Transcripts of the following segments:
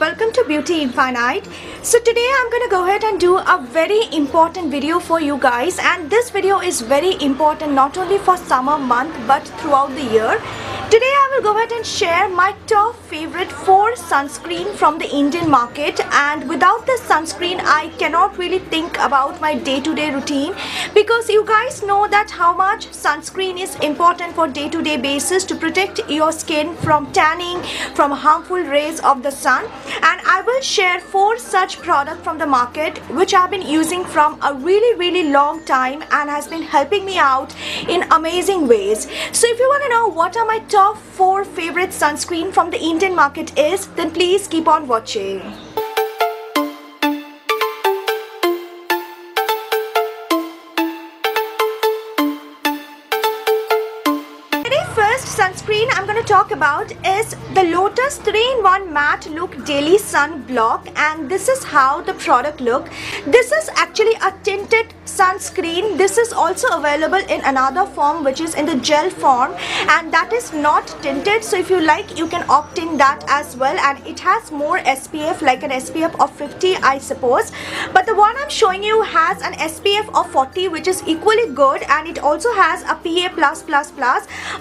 welcome to Beauty Infinite. So today I'm gonna go ahead and do a very important video for you guys and this video is very important not only for summer month but throughout the year. Today I will go ahead and share my top favorite 4 sunscreen from the Indian market. And without this sunscreen I cannot really think about my day-to-day -day routine. Because you guys know that how much sunscreen is important for day-to-day -day basis to protect your skin from tanning, from harmful rays of the sun. And I will share 4 such products from the market which I've been using from a really really long time and has been helping me out in amazing ways. So if you want to know what are my top 4 favorite sunscreen from the Indian market is, then please keep on watching. sunscreen I'm going to talk about is the Lotus 3-in-1 Matte Look Daily Sun Block and this is how the product look. This is actually a tinted sunscreen. This is also available in another form which is in the gel form and that is not tinted so if you like you can opt in that as well and it has more SPF like an SPF of 50 I suppose but the one I'm showing you has an SPF of 40 which is equally good and it also has a PA+++,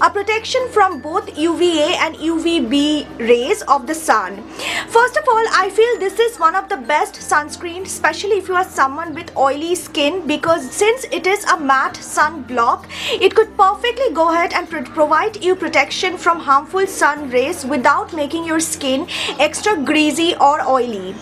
a protection from both UVA and UVB rays of the sun. First of all, I feel this is one of the best sunscreen, especially if you are someone with oily skin because since it is a matte sun block, it could perfectly go ahead and provide you protection from harmful sun rays without making your skin extra greasy or oily.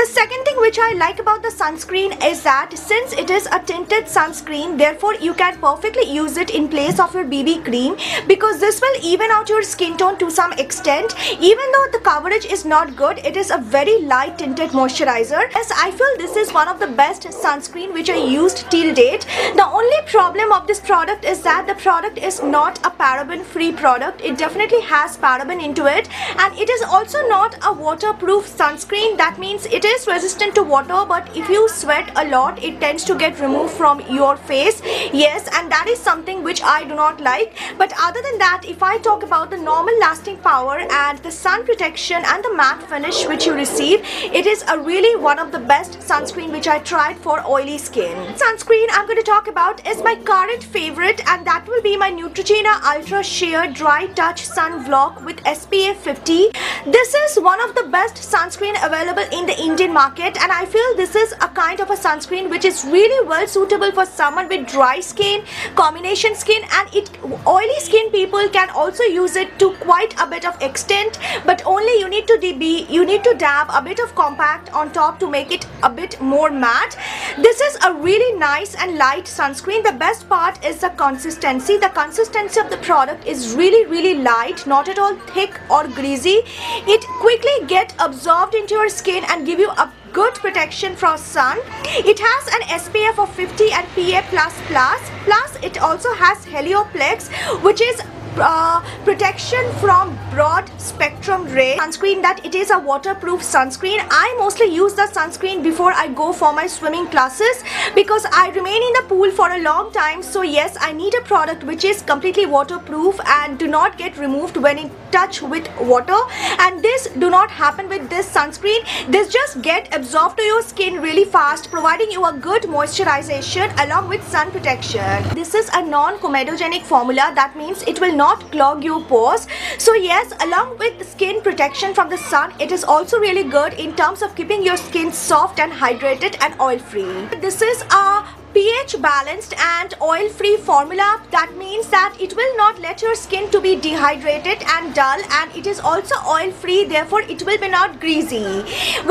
The second thing which I like about the sunscreen is that since it is a tinted sunscreen, therefore you can perfectly use it in place of your BB cream because this will even out your skin tone to some extent even though the coverage is not good it is a very light tinted moisturizer yes I feel this is one of the best sunscreen which I used till date. The only problem of this product is that the product is not a paraben free product. It definitely has paraben into it. And it is also not a waterproof sunscreen. That means it is resistant to water but if you sweat a lot it tends to get removed from your face. Yes and that is something which I do not like. But other than that if I talk about the normal lasting power and the sun protection and the matte finish which you receive, it is a really one of the best sunscreen which I tried for oily skin. Sunscreen I'm going to talk about is my current favorite and that will be my Neutrogena Ultra Sheer Dry Touch Sun Block with SPF 50. This is one of the best sunscreen available in the Indian market and I feel this is a kind of a sunscreen which is really well suitable for someone with dry skin, combination skin and it oily skin people can also use it to quite a bit of extent but only you need to be you need to dab a bit of compact on top to make it a bit more matte this is a really nice and light sunscreen. The best part is the consistency. The consistency of the product is really really light not at all thick or greasy. It quickly get absorbed into your skin and give you a good protection from sun. It has an SPF of 50 and PA+++ plus it also has Helioplex which is uh, protection from broad spectrum ray sunscreen that it is a waterproof sunscreen. I mostly use the sunscreen before I go for my swimming classes because I remain in the pool for a long time. So yes I need a product which is completely waterproof and do not get removed when in touch with water. And this do not happen with this sunscreen. This just get absorbed to your skin really fast providing you a good moisturization along with sun protection. This is a non-comedogenic formula. That means it will not not clog your pores. So yes along with skin protection from the sun it is also really good in terms of keeping your skin soft and hydrated and oil free this is a pH balanced and oil free formula. That means that it will not let your skin to be dehydrated and dull and it is also oil free therefore it will be not greasy.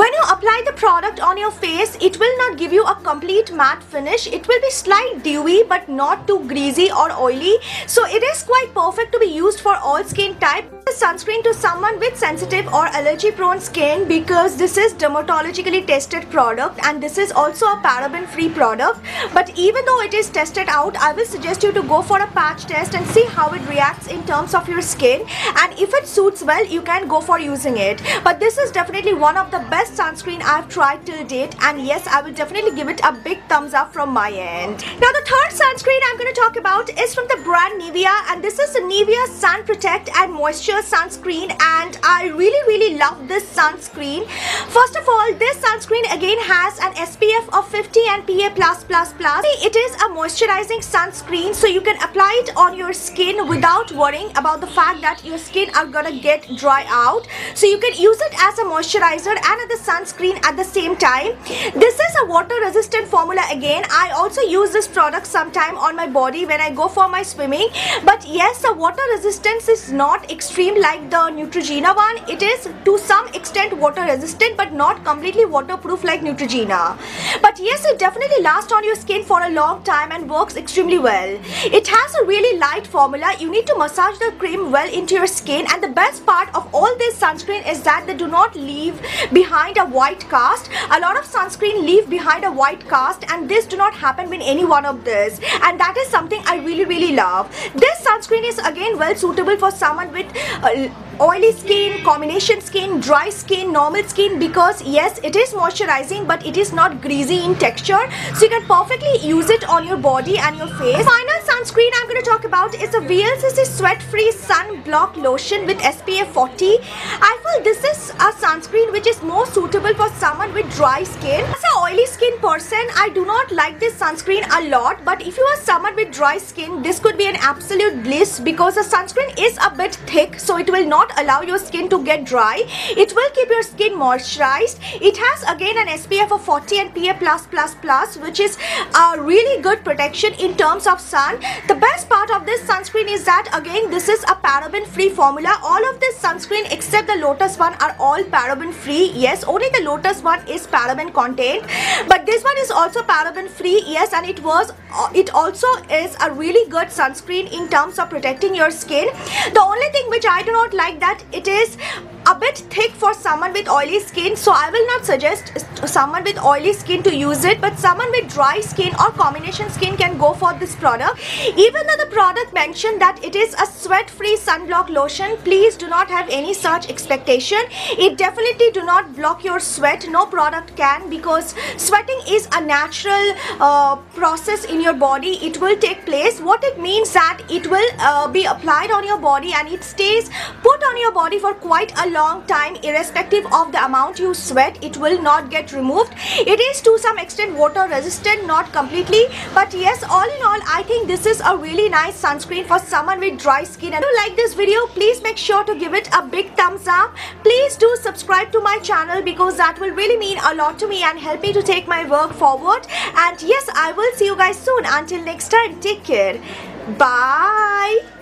When you apply the product on your face it will not give you a complete matte finish. It will be slight dewy but not too greasy or oily. So it is quite perfect to be used for all skin type sunscreen to someone with sensitive or allergy prone skin because this is dermatologically tested product and this is also a paraben free product but even though it is tested out I will suggest you to go for a patch test and see how it reacts in terms of your skin. And if it suits well you can go for using it. But this is definitely one of the best sunscreen I've tried till date. And yes I will definitely give it a big thumbs up from my end. Now the third sunscreen I'm going to talk about is from the brand Nivea. And this is the Nivea Sun Protect and Moisture Sunscreen. And I really really love this sunscreen. First of all this sunscreen again has an SPF of 50 and PA+++. It is a moisturizing sunscreen so you can apply it on your skin without worrying about the fact that your skin are gonna get dry out. So you can use it as a moisturizer and as a sunscreen at the same time. This is a water resistant formula again. I also use this product sometime on my body when I go for my swimming. But yes, the water resistance is not extreme like the Neutrogena one. It is to some extent water resistant but not completely waterproof like Neutrogena. But yes, it definitely lasts on your skin for a long time and works extremely well. It has a really light formula. You need to massage the cream well into your skin and the best part of all this sunscreen is that they do not leave behind a white cast. A lot of sunscreen leave behind a white cast and this do not happen with any one of this and that is something I really really love. This sunscreen is again well suitable for someone with uh, oily skin, combination skin, dry skin, normal skin because yes it is moisturizing but it is not greasy in texture so you can perfectly use it on your body and your face. Final sunscreen I'm going to talk about is a VLCC sweat free sun block lotion with SPF 40. I feel this is a sunscreen which is more suitable for someone with dry skin. An oily skin person I do not like this sunscreen a lot but if you are someone with dry skin this could be an absolute bliss because the sunscreen is a bit thick so it will not allow your skin to get dry. It will keep your skin moisturized. It has again an SPF of 40 and PA+++ which is a really good protection in terms of sun. The best part of this sunscreen is that again this is a paraben free formula. All of this sunscreen except the Lotus one are all paraben free. Yes, only the Lotus one is paraben contained. But this one is also paraben free. Yes, and it was uh, it also is a really good sunscreen in terms of protecting your skin. The only thing which I do not like that it is a bit thick for someone with oily skin so I will not suggest someone with oily skin to use it but someone with dry skin or combination skin can go for this product. Even though the product mentioned that it is a sweat free sunblock lotion please do not have any such expectation. It definitely do not block your sweat. No product can because sweating is a natural uh, process in your body. It will take place. What it means that it will uh, be applied on your body and it stays put on your body for quite a long time irrespective of the amount you sweat it will not get removed. It is to some extent water resistant not completely but yes all in all I think this is a really nice sunscreen for someone with dry skin. And if you like this video please make sure to give it a big thumbs up. Please do subscribe to my channel because that will really mean a lot to me and help me to take my work forward. And yes I will see you guys soon. Until next time take care. Bye